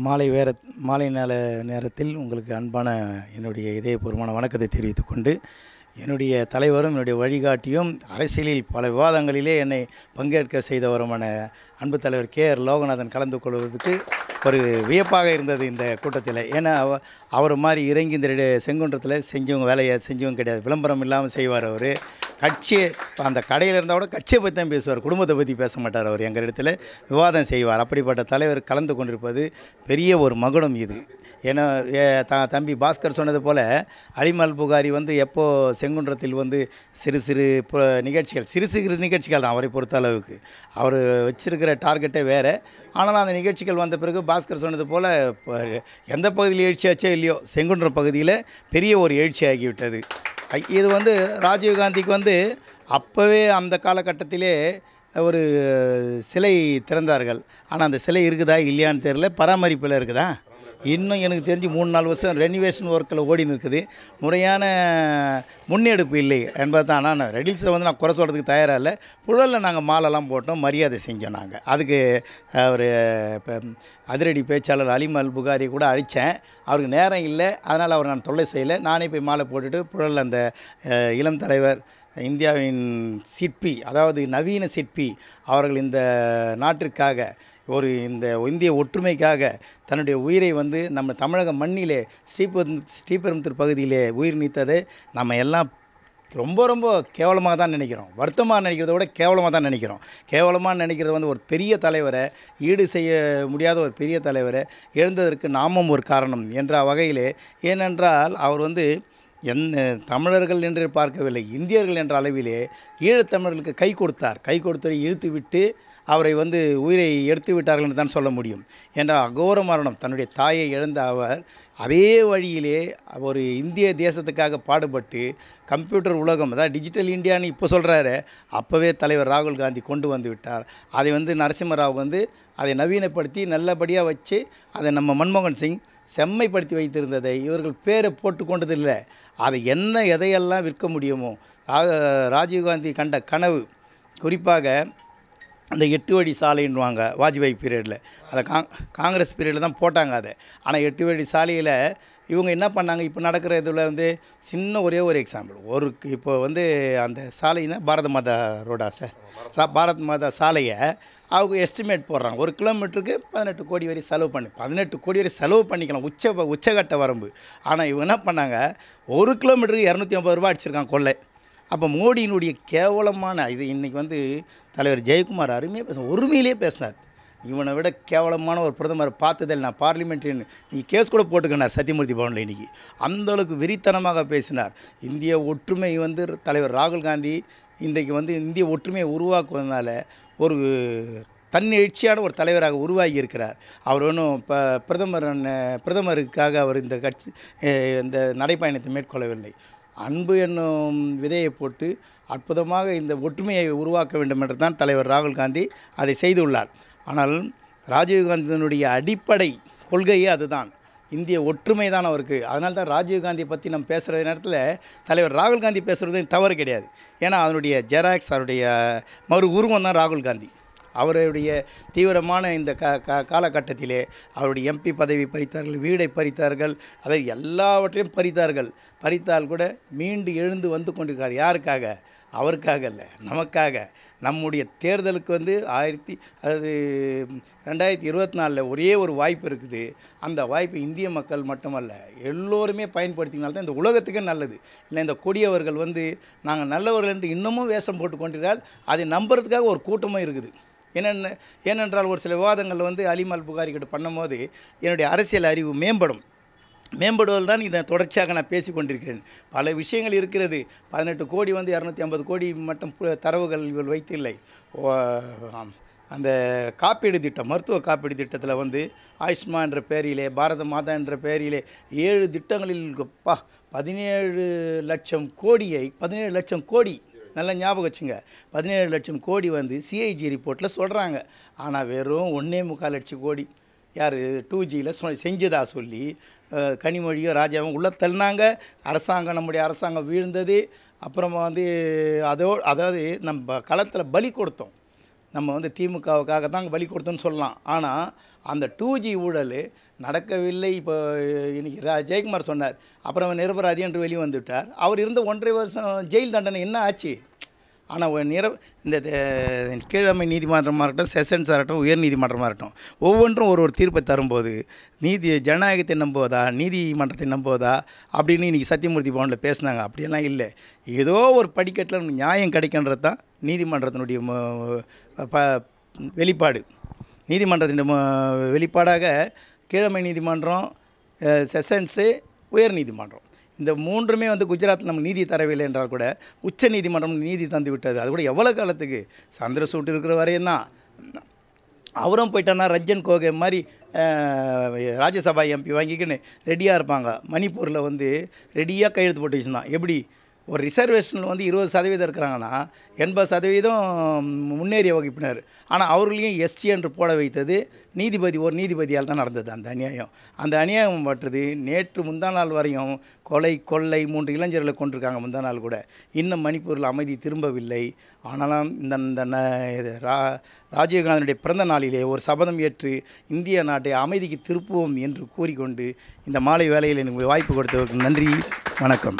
மாலை வேற மாலை நேர நேரத்தில் உங்களுக்கு அன்பான என்னுடைய இதயபூர்வமான வணக்கத்தை தெரிவித்துக்கொண்டு என்னுடைய தலைவரும் என்னுடைய வழிகாட்டியும் அரசியலில் பல விவாதங்களிலே என்னை பங்கேற்க செய்தவருமான அன்பு தலைவர் கே ஆர் லோகநாதன் கலந்து கொள்வதற்கு ஒரு வியப்பாக இருந்தது இந்த கூட்டத்தில். ஏன்னா அவர் மாதிரி இறங்கி இந்த செங்குன்றத்தில் செஞ்சவங்க வேலையை செஞ்சவங்க கிடையாது. விளம்பரம் இல்லாமல் செய்வார் அவர். கட்சியை அந்த கடையில் இருந்தால் கூட கட்சியை பற்றி தான் பேசுவார். குடும்பத்தை பற்றி பேச மாட்டார் அவர் எங்கள் இடத்துல விவாதம் செய்வார். அப்படிப்பட்ட தலைவர் கலந்து கொண்டிருப்பது பெரிய ஒரு மகுடம் இது. ஏன்னா ஏ, த தம்பி பாஸ்கர் சொன்னது போல் அலிமல் புகாரி வந்து எப்போது செங்குன்றத்தில் வந்து சிறு சிறு நிகழ்ச்சிகள் சிறு சிறு நிகழ்ச்சிகள் தான் அவரை பொறுத்த அளவுக்கு. அவர் வச்சிருக்கிற டார்கெட்டே வேறு. ஆனாலும் அந்த நிகழ்ச்சிகள் வந்த பிறகு பாஸ்கர் சொன்னது போல் இப்போ எந்த பகுதியில் எழுச்சியாச்சோ இல்லையோ செங்குன்ற பகுதியில் பெரிய ஒரு எழுச்சி ஆகிவிட்டது. இது வந்து ராஜீவ்காந்திக்கு வந்து அப்போவே அந்த காலகட்டத்திலே ஒரு சிலை திறந்தார்கள். ஆனால் அந்த சிலை இருக்குதா இல்லையான்னு தெரியல. பராமரிப்பில் இருக்குதா? இன்னும் எனக்கு தெரிஞ்சு மூணு நாலு வருஷம் ரெனிவேஷன் ஒர்க்கில் ஓடி நிற்குது முறையான முன்னெடுப்பு இல்லை என்பது தான். ஆனால் ரெடில்ஸில் வந்து நான் குறை சொல்கிறதுக்கு தயாராக இல்லை. புழலில் நாங்கள் மாலைலாம் போட்டோம் மரியாதை செஞ்சோம் நாங்கள் அதுக்கு ஒரு இப்போ அதிரடி பேச்சாளர் அலிம் அல் புகாரி கூட அழித்தேன் அவருக்கு நேரம் இல்லை. அதனால் அவர் நான் தொல்லை செய்யலை. நானே போய் மாலை போட்டுட்டு புழல் அந்த இளம் தலைவர் இந்தியாவின் சிற்பி அதாவது நவீன சிற்பி அவர்கள் இந்த நாட்டிற்காக ஒரு இந்த இந்திய ஒற்றுமைக்காக தன்னுடைய உயிரை வந்து நம்ம தமிழக மண்ணிலே ஸ்ரீபெரும் ஸ்ரீபெரும்புத்தூர் பகுதியிலே உயிர் நீத்ததை. நம்ம எல்லாம் ரொம்ப ரொம்ப கேவலமாக தான் நினைக்கிறோம். வருத்தமாக நினைக்கிறத விட கேவலமாக தான் நினைக்கிறோம். கேவலமாக நினைக்கிறது வந்து ஒரு பெரிய தலைவரை ஈடு செய்ய முடியாத ஒரு பெரிய தலைவரை எழுந்ததற்கு நாமும் ஒரு காரணம் என்ற வகையிலே. ஏனென்றால் அவர் வந்து எந்த தமிழர்கள் என்று பார்க்கவில்லை இந்தியர்கள் என்ற அளவிலே ஈழத்தமிழர்களுக்கு கை கொடுத்தார். கை கொடுத்ததை இழுத்து விட்டு அவரை வந்து உயிரை எடுத்து விட்டார்கள் என்று தான் சொல்ல முடியும். என்றால் அகோர மரணம் தன்னுடைய தாயை இழந்த அவர் அதே வழியிலே ஒரு இந்திய தேசத்துக்காக பாடுபட்டு கம்ப்யூட்டர் உலகம் அதாவது டிஜிட்டல் இந்தியான்னு இப்போ சொல்கிறாரு அப்போவே தலைவர் ராகுல் காந்தி கொண்டு வந்து விட்டார். அதை வந்து நரசிம்மராவ் வந்து அதை நவீனப்படுத்தி நல்லபடியாக வச்சு அதை நம்ம மன்மோகன் சிங் செம்மைப்படுத்தி வைத்திருந்ததை இவர்கள் பேரை போட்டுக்கொண்டதில்லை அதை என்ன எதையெல்லாம் விற்க முடியுமோ? ராஜீவ்காந்தி கண்ட கனவு. குறிப்பாக அந்த எட்டு வழி சாலைன்னுவாங்க வாஜ்பாய் பீரியடில். அதை காங் காங்கிரஸ் பீரியடில் தான் போட்டாங்க அதை. ஆனால் எட்டு வழி சாலையில் இவங்க என்ன பண்ணாங்க? இப்போ நடக்கிற இதில் வந்து சின்ன ஒரே ஒரு எக்ஸாம்பிள் ஒரு இப்போ வந்து அந்த சாலைனா பாரத மாதா ரோடா சார்? பாரத் மாதா சாலையை அவங்க எஸ்டிமேட் போடுறாங்க. ஒரு கிலோமீட்டருக்கு பதினெட்டு கோடி வரை செலவு பண்ணி பதினெட்டு கோடி வரை செலவு பண்ணிக்கலாம். உச்ச உச்சகட்ட வரம்பு. ஆனால் இவங்க என்ன பண்ணாங்க? ஒரு கிலோமீட்டருக்கு இரநூத்தி ஐம்பது ரூபா அடிச்சிருக்காங்க கொள்ளை. அப்போ மோடியினுடைய கேவலமான இது இன்றைக்கி வந்து தலைவர் ஜெயக்குமார் அருமையாக பேச உரிமையிலே பேசினார். இவனை விட கேவலமான ஒரு பிரதமர் பார்த்ததில் நான் பார்லிமெண்ட்ரியன் நீ கேஸ் கூட போட்டுக்கினார் சத்தியமூர்த்தி பவனில் இன்றைக்கி அந்தளவுக்கு வெறித்தனமாக பேசினார். இந்திய ஒற்றுமை வந்து தலைவர் ராகுல் காந்தி இன்றைக்கு வந்து இந்திய ஒற்றுமையை உருவாக்குவதனால ஒரு தன்னெழுச்சியான ஒரு தலைவராக உருவாகி இருக்கிறார். அவர் ஒன்றும் இப்போ பிரதமர் பிரதமருக்காக அவர் இந்த கட்சி இந்த நடைப்பயணத்தை மேற்கொள்ளவில்லை. அன்பு என்னும் விதையை போட்டு அற்புதமாக இந்த ஒற்றுமையை உருவாக்க வேண்டும் என்று தான் தலைவர் ராகுல் காந்தி அதை செய்துள்ளார். ஆனால் ராஜீவ்காந்தியினுடைய அடிப்படை கொள்கையே அதுதான். இந்திய ஒற்றுமை தான் அவருக்கு. அதனால தான் ராஜீவ்காந்தியை பற்றி நம்ம பேசுகிற நேரத்தில் தலைவர் ராகுல் காந்தி பேசுகிறது தவறு கிடையாது. ஏன்னா அதனுடைய ஜெராக்ஸ் அவருடைய மறு உருவம் தான் ராகுல் காந்தி. அவருடைய தீவிரமான இந்த க க காலகட்டத்திலே அவருடைய எம்பி பதவி பறித்தார்கள் வீடை பறித்தார்கள் அதை எல்லாவற்றையும் பறித்தார்கள். பறித்தால் கூட மீண்டு எழுந்து வந்து கொண்டிருக்கிறார். யாருக்காக? அவருக்காக இல்லை நமக்காக. நம்முடைய தேர்தலுக்கு வந்து ஆயிரத்தி அதாவது ரெண்டாயிரத்தி இருபத்தி நாலில் ஒரே ஒரு வாய்ப்பு இருக்குது. அந்த வாய்ப்பு இந்திய மக்கள் மட்டுமல்ல எல்லோருமே பயன்படுத்தினால்தான் தான் இந்த உலகத்துக்கே நல்லது. இல்லை இந்த கொடியவர்கள் வந்து நாங்கள் நல்லவர்கள் என்று இன்னமும் வேஷம் போட்டு கொண்டிருந்தால் அதை நம்புறதுக்காக ஒரு கூட்டமும் இருக்குது. என்னென்ன ஏனென்றால் ஒரு சில விவாதங்கள் வந்து அலிமால் புகாரி கிட்ட பண்ணும்போது என்னுடைய அரசியல் அறிவு மேம்படும். மேம்படுவதில் தான் இதை தொடர்ச்சியாக நான் பேசி கொண்டிருக்கிறேன். பல விஷயங்கள் இருக்கிறது. பதினெட்டு கோடி வந்து இரநூத்தி ஐம்பது கோடி மட்டும் தரவுகள் இவள் வைத்தில்லை. அந்த காப்பீடு திட்டம் மருத்துவ காப்பீடு திட்டத்தில் வந்து ஆயுஷ்மா என்ற பெயரிலே பாரத மாதா என்ற பெயரிலே ஏழு திட்டங்களில் பா பதினேழு லட்சம் கோடியை பதினேழு லட்சம் கோடி நல்லா ஞாபகம் வச்சுங்க. பதினேழு லட்சம் கோடி வந்து சிஐஜி ரிப்போர்ட்டில் சொல்கிறாங்க ஆனால் வெறும் ஒன்றே முக்கால் லட்சம் கோடி. யார்? டூ ஜியில் சொ செஞ்சதா சொல்லி கனிமொழியும் ராஜாவும் உள்ளே தள்ளினாங்க. அரசாங்கம் நம்முடைய அரசாங்கம் வீழ்ந்தது. அப்புறமா வந்து அதோ அதாவது நம்ம களத்தில் பலி கொடுத்தோம். நம்ம வந்து திமுகவுக்காக தான் பலி கொடுத்தோன்னு சொல்லலாம். ஆனால் அந்த டூ ஜி ஊழல் நடக்கவில்லை. இப்போ இன்னைக்கு ரா ஜெயக்குமார் சொன்னார். அப்புறம் நிரபராதி என்று வெளியே வந்துவிட்டார் அவர் இருந்த ஒன்றரை வருஷம் ஜெயில் தண்டனை என்ன ஆச்சு? ஆனால் நிற இந்த கீழமை நீதிமன்றமாக இருக்கட்டும் செஷன்ஸாக இருக்கட்டும் உயர் நீதிமன்றமாக இருக்கட்டும் ஒவ்வொன்றும் ஒரு ஒரு தீர்ப்பை தரும்போது நீதி ஜனநாயகத்தை நம்புவதா நீதிமன்றத்தை நம்புவதா அப்படின்னு இன்றைக்கி சத்தியமூர்த்தி பவனில் பேசுனாங்க. அப்படியெல்லாம் இல்லை. ஏதோ ஒரு படிக்கட்டில் நியாயம் கிடைக்கின்றது தான் நீதிமன்றத்தினுடைய ப வெளிப்பாடு. நீதிமன்றத்தின் வெளிப்பாடாக கீழமை நீதிமன்றம் செஷன்ஸு உயர் நீதிமன்றம். இந்த மூன்றுமே வந்து குஜராத்தில் நம்ம நீதி தரவில்லை என்றால் கூட உச்ச நீதிமன்றம் நீதி தந்து விட்டது. அது கூட எவ்வளோ காலத்துக்கு? சந்திரசூட் இருக்கிற வரையும் தான். அவரும் போயிட்டான்னா ரஞ்சன் கோகை மாதிரி ராஜ்யசபா எம்பி வாங்கிக்கின்னு ரெடியாக இருப்பாங்க. மணிப்பூரில் வந்து ரெடியாக கையெழுத்து போட்டு வச்சுருந்தான். எப்படி? ஒரு ரிசர்வேஷனில் வந்து இருபது சதவீதம் இருக்கிறாங்கன்னா எண்பது சதவீதம் முன்னேறிய வகுப்பினர். ஆனால் அவர்களையும் எஸ்சி என்று போட வைத்தது நீதிபதி ஒரு நீதிபதியால் தான் நடந்தது அந்த அநியாயம். அந்த அநியாயம் பட்டது நேற்று முந்தா நாள் வரையும் கொலை கொள்ளை மூன்று இளைஞர்களை கொண்டிருக்காங்க முந்தா நாள் கூட. இன்னும் மணிப்பூரில் அமைதி திரும்பவில்லை. ஆனாலும் இந்த இந்த ந- இது ரா ராஜீவ்காந்தியுடைய பிறந்த நாளிலே ஒரு சபதம் ஏற்று இந்திய நாட்டை அமைதிக்கு திருப்புவோம் என்று கூறிக்கொண்டு இந்த மாலை வேலையில் எனக்கு வாய்ப்பு கொடுத்ததற்கு நன்றி வணக்கம்.